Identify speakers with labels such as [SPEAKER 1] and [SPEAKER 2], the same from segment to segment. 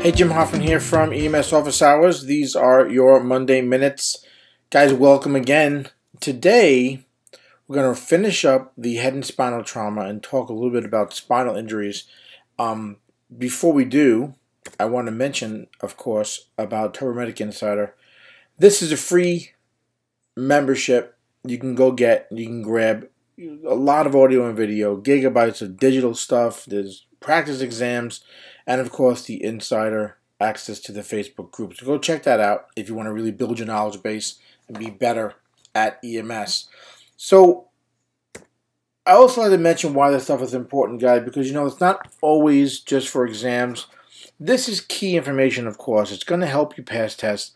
[SPEAKER 1] Hey, Jim Hoffman here from EMS Office Hours. These are your Monday Minutes. Guys, welcome again. Today, we're going to finish up the head and spinal trauma and talk a little bit about spinal injuries. Um, before we do, I want to mention, of course, about TurboMedic Insider. This is a free membership you can go get. You can grab a lot of audio and video, gigabytes of digital stuff. There's practice exams, and of course the insider access to the Facebook group. So go check that out if you want to really build your knowledge base and be better at EMS. So I also like to mention why this stuff is important, guys, because you know it's not always just for exams. This is key information, of course. It's going to help you pass tests,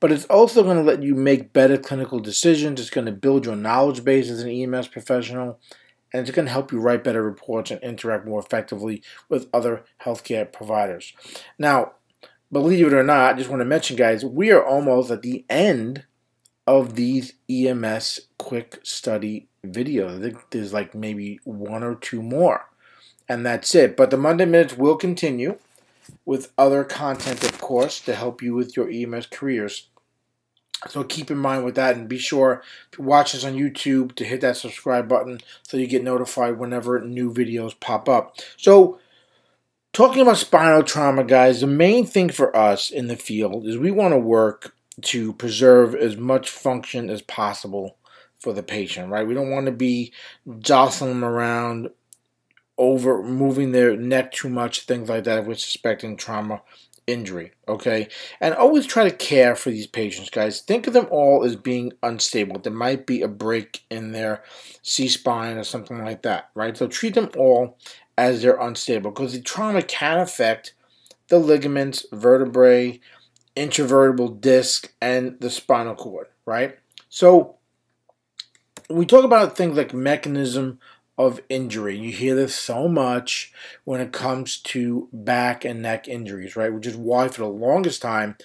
[SPEAKER 1] but it's also going to let you make better clinical decisions. It's going to build your knowledge base as an EMS professional, and it's going to help you write better reports and interact more effectively with other healthcare providers. Now, believe it or not, I just want to mention, guys, we are almost at the end of these EMS quick study videos. There's like maybe one or two more, and that's it. But the Monday Minutes will continue with other content, of course, to help you with your EMS careers. So keep in mind with that and be sure to watch us on YouTube to hit that subscribe button so you get notified whenever new videos pop up. So talking about spinal trauma, guys, the main thing for us in the field is we want to work to preserve as much function as possible for the patient, right? We don't want to be jostling them around, over moving their neck too much, things like that if we're suspecting trauma injury, okay? And always try to care for these patients, guys. Think of them all as being unstable. There might be a break in their C-spine or something like that, right? So treat them all as they're unstable because the trauma can affect the ligaments, vertebrae, intervertebral disc, and the spinal cord, right? So we talk about things like mechanism of injury. You hear this so much when it comes to back and neck injuries, right? Which is why for the longest time,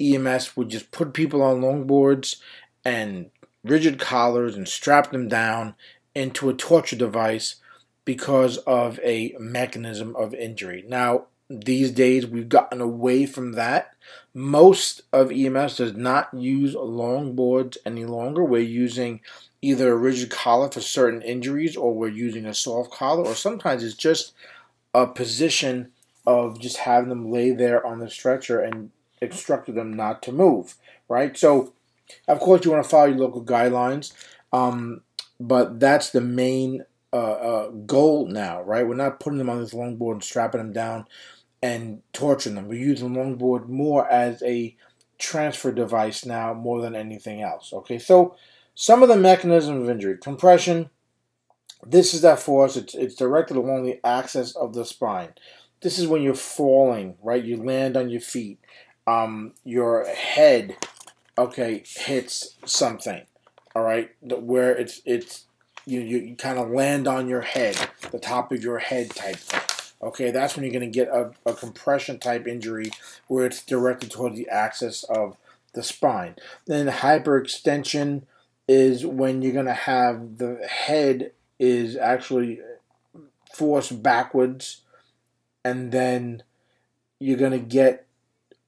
[SPEAKER 1] EMS would just put people on longboards and rigid collars and strap them down into a torture device because of a mechanism of injury. Now, these days we've gotten away from that. Most of EMS does not use longboards any longer. We're using either a rigid collar for certain injuries or we're using a soft collar or sometimes it's just a position of just having them lay there on the stretcher and instructing them not to move, right? So, of course, you want to follow your local guidelines, um, but that's the main uh, uh, goal now, right? We're not putting them on this longboard and strapping them down and torturing them. We're using longboard more as a transfer device now more than anything else, okay? So, some of the mechanism of injury. Compression. This is that force. It's, it's directed along the axis of the spine. This is when you're falling, right? You land on your feet. Um, your head, okay, hits something, all right, where it's it's you you, you kind of land on your head, the top of your head type thing. Okay, that's when you're going to get a, a compression type injury where it's directed toward the axis of the spine. Then hyperextension, is when you're going to have the head is actually forced backwards and then you're going to get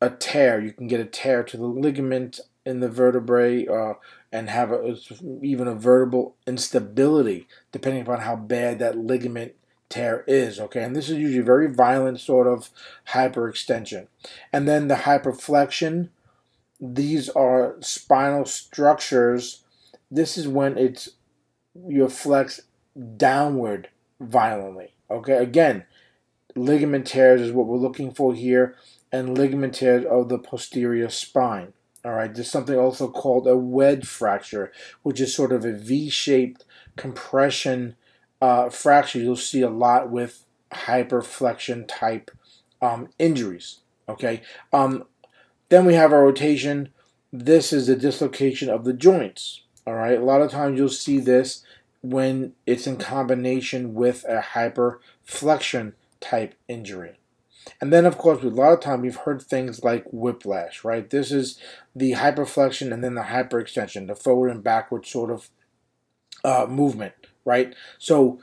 [SPEAKER 1] a tear. You can get a tear to the ligament in the vertebrae uh, and have a, even a vertebral instability depending upon how bad that ligament tear is. Okay, and this is usually very violent sort of hyperextension. And then the hyperflexion, these are spinal structures this is when it's your flex downward violently. Okay, again, ligament tears is what we're looking for here, and ligament tears of the posterior spine. All right, there's something also called a wedge fracture, which is sort of a V-shaped compression uh, fracture. You'll see a lot with hyperflexion type um, injuries. Okay, um, then we have our rotation. This is the dislocation of the joints. All right, a lot of times you'll see this when it's in combination with a hyperflexion type injury. And then, of course, a lot of time we've heard things like whiplash, right? This is the hyperflexion and then the hyperextension, the forward and backward sort of uh, movement, right? So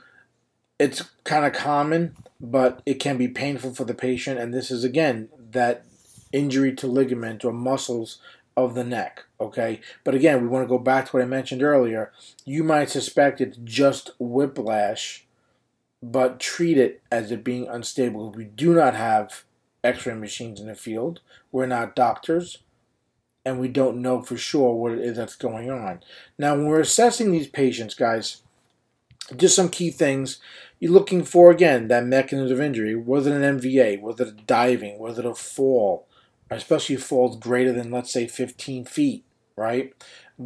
[SPEAKER 1] it's kind of common, but it can be painful for the patient. And this is, again, that injury to ligament or muscles of the neck. Okay, but again, we want to go back to what I mentioned earlier. You might suspect it's just whiplash, but treat it as it being unstable. We do not have X-ray machines in the field. We're not doctors, and we don't know for sure what it is that's going on. Now, when we're assessing these patients, guys, just some key things you're looking for again that mechanism of injury. Was it an MVA? Was it a diving? Was it a fall? Especially falls greater than let's say 15 feet, right?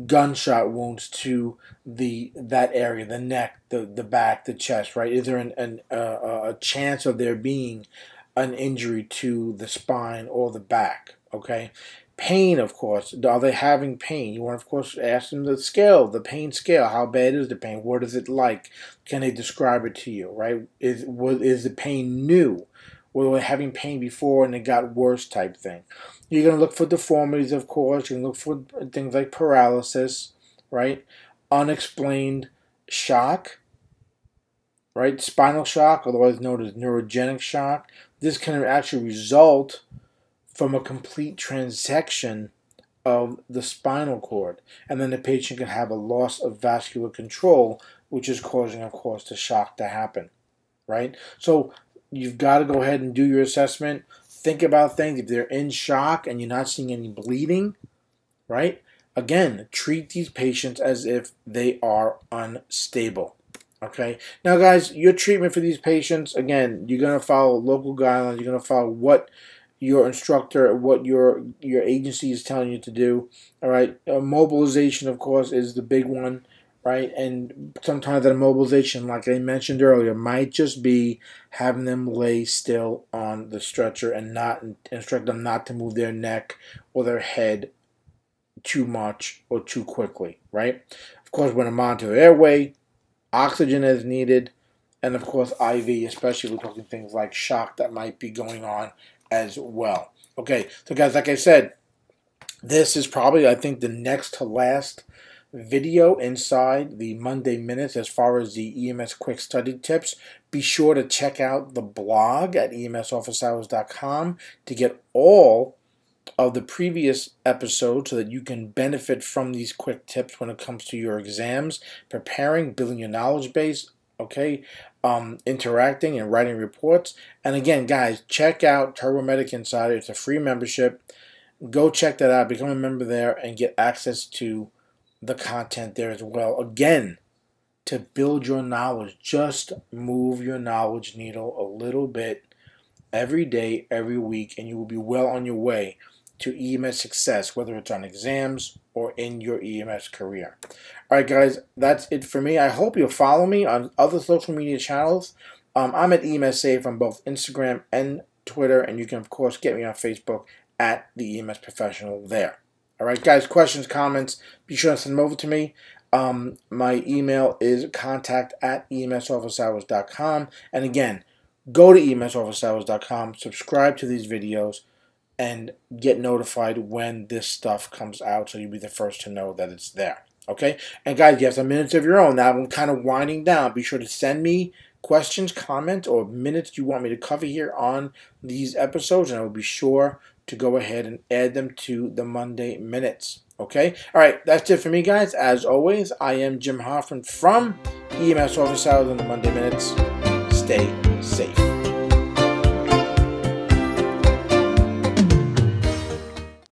[SPEAKER 1] Gunshot wounds to the that area, the neck, the the back, the chest, right? Is there an, an uh, a chance of there being an injury to the spine or the back? Okay, Pain, of course. Are they having pain? You want, of course, ask them the scale, the pain scale. How bad is the pain? What is it like? Can they describe it to you, right? Is, was is the pain new? Were they having pain before and it got worse type thing? You're going to look for deformities, of course. Going to look for things like paralysis, right? Unexplained shock, right? Spinal shock, otherwise known as neurogenic shock. This can actually result from a complete transection of the spinal cord. And then the patient can have a loss of vascular control, which is causing, of course, the shock to happen. Right? So you've got to go ahead and do your assessment. Think about things. If they're in shock and you're not seeing any bleeding, right? Again, treat these patients as if they are unstable. Okay. Now, guys, your treatment for these patients, again, you're going to follow local guidelines. You're going to follow what your instructor, what your your agency is telling you to do. All right, uh, mobilization, of course, is the big one, right? And sometimes that mobilization, like I mentioned earlier, might just be having them lay still on the stretcher and not instruct them not to move their neck or their head too much or too quickly, right? Of course, when I'm to monitor airway, oxygen is needed, and of course IV, especially we're talking things like shock that might be going on as well. Okay, so guys, like I said, this is probably, I think, the next to last video inside the Monday Minutes as far as the EMS Quick Study Tips. Be sure to check out the blog at emsofficehours.com to get all of the previous episodes so that you can benefit from these quick tips when it comes to your exams, preparing, building your knowledge base, okay, um, interacting and writing reports. And again, guys, check out Turbo Medic Insider. It's a free membership. Go check that out. Become a member there and get access to the content there as well. Again, to build your knowledge, just move your knowledge needle a little bit every day, every week, and you will be well on your way to EMS success, whether it's on exams or in your EMS career. All right, guys, that's it for me. I hope you'll follow me on other social media channels. Um, I'm at EMS Safe on both Instagram and Twitter, and you can, of course, get me on Facebook at the EMS Professional there. All right, guys, questions, comments, be sure to send them over to me. Um, my email is contact at emsofficehours.com. And again, go to emsofficehours.com, subscribe to these videos, and get notified when this stuff comes out so you'll be the first to know that it's there. Okay? And guys, you have some minutes of your own. Now I'm kind of winding down. Be sure to send me questions, comments, or minutes you want me to cover here on these episodes, and I will be sure to go ahead and add them to the Monday minutes. Okay? All right, that's it for me, guys. As always, I am Jim Hoffman from EMS Office Hours on the Monday Minutes. Stay safe.